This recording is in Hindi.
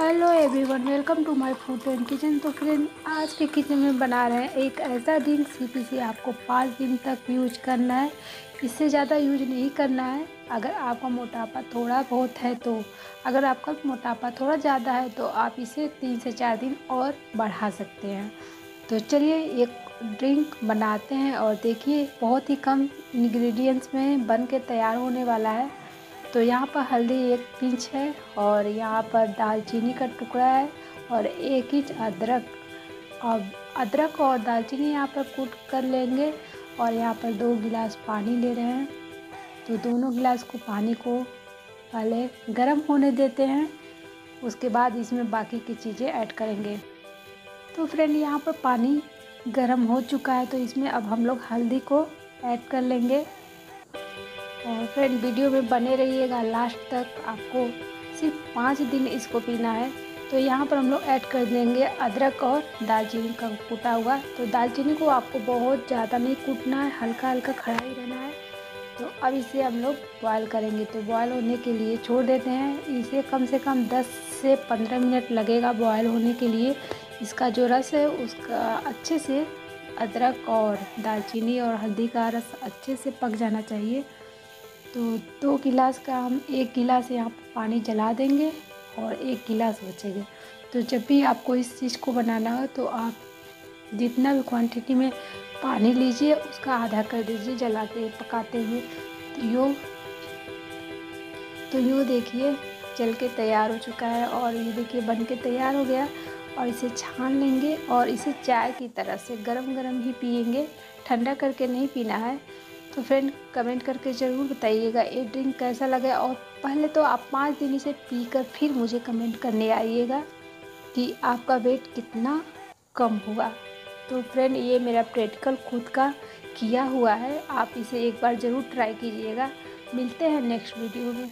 Hello everyone, welcome to my food and kitchen. तो फ्रेंड, आज के किचन में बना रहे हैं एक ऐसा ड्रिंक सी आपको पाँच दिन तक यूज़ करना है। इससे ज़्यादा यूज़ नहीं करना है। अगर आपका मोटापा थोड़ा बहुत है तो अगर आपका मोटापा थोड़ा ज़्यादा है तो आप इसे तीन से चार दिन और बढ़ा सकते हैं। तो चलिए एक ड्रिंक बनाते हैं और देखिए, बहुत ही कम इंग्रेडिएंट्स में बन के तैयार होने वाला है। तो यहाँ पर हल्दी एक पिंच है और यहाँ पर दालचीनी का टुकड़ा है और एक इंच अदरक। और अदरक और दालचीनी यहाँ पर कूट कर लेंगे और यहाँ पर दो गिलास पानी ले रहे हैं। तो दोनों गिलास को पानी को पहले गर्म होने देते हैं। उसके बाद इसमें बाकी की चीज़ें ऐड करेंगे। तो फ्रेंड, यहाँ पर पानी गर्म हो चुका है तो इसमें अब हम लोग हल्दी को ऐड कर लेंगे। और फ्रेंड वीडियो में बने रहिएगा लास्ट तक। आपको सिर्फ़ पाँच दिन इसको पीना है। तो यहाँ पर हम लोग ऐड कर देंगे अदरक और दालचीनी का कूटा हुआ। तो दालचीनी को आपको बहुत ज़्यादा नहीं कूटना है हल्का हल्का खड़ा ही रहना है। तो अब इसे हम लोग बॉयल करेंगे। तो बॉयल होने के लिए छोड़ देते हैं। इसे कम से कम 10 से 15 मिनट लगेगा बॉयल होने के लिए। इसका जो रस है, उसका अच्छे से अदरक और दालचीनी और हल्दी का रस अच्छे से पक जाना चाहिए। तो दो गिलास का हम एक गिलास यहाँ पानी जला देंगे और एक गिलास बचेगा। तो जब भी आपको इस चीज़ को बनाना हो तो आप जितना भी क्वांटिटी में पानी लीजिए, उसका आधा कर दीजिए, जलाते, पकाते हुए। तो यो तो यूँ देखिए, जल के तैयार हो चुका है और ये देखिए, बन के तैयार हो गया। और इसे छान लेंगे और इसे चाय की तरह से गरम गरम ही पियेंगे। ठंडा करके नहीं पीना है। तो फ्रेंड कमेंट करके ज़रूर बताइएगा, ये ड्रिंक कैसा लगा? और पहले तो आप पाँच दिन इसे पी कर फिर मुझे कमेंट करने आइएगा कि आपका वेट कितना कम हुआ। तो फ्रेंड ये मेरा प्रैक्टिकल खुद का किया हुआ है, आप इसे एक बार ज़रूर ट्राई कीजिएगा। मिलते हैं नेक्स्ट वीडियो में।